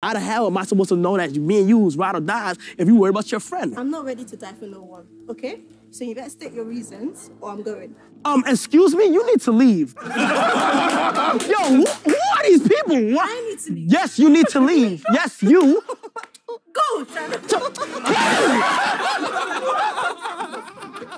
How the hell am I supposed to know that me and you is ride or dies if you worry about your friend? I'm not ready to die for no one, okay? So you better state your reasons or I'm going. Um, excuse me, you need to leave. Yo, who, who are these people? What? I need to leave. Yes, you need to leave. Yes, you. Go,